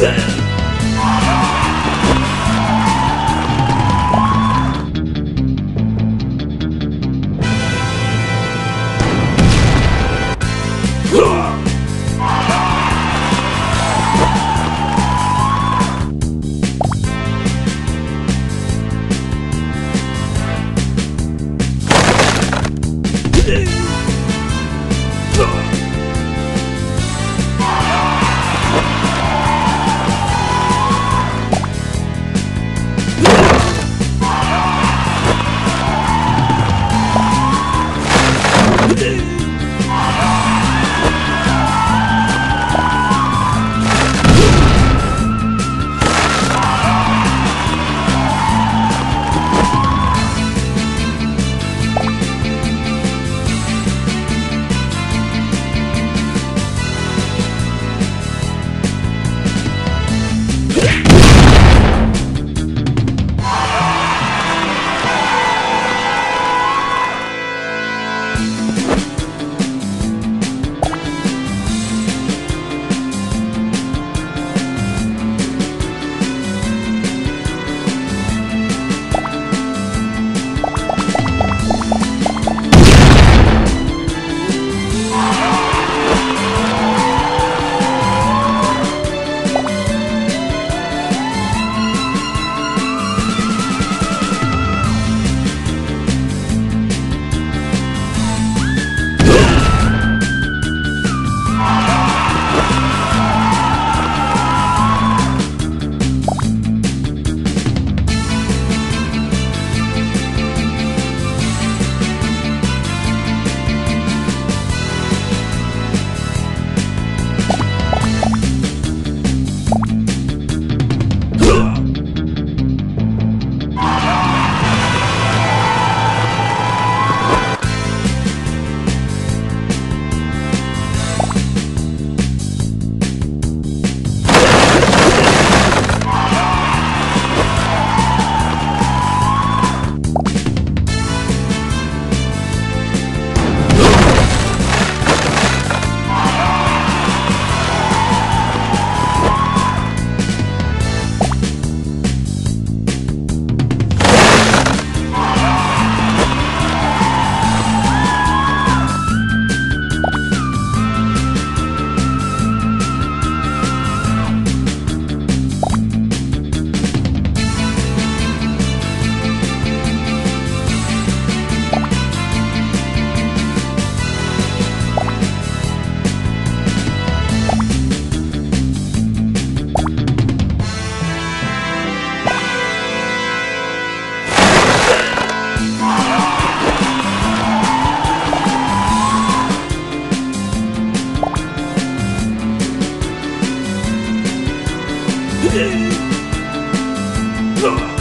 Yeah. Ugh.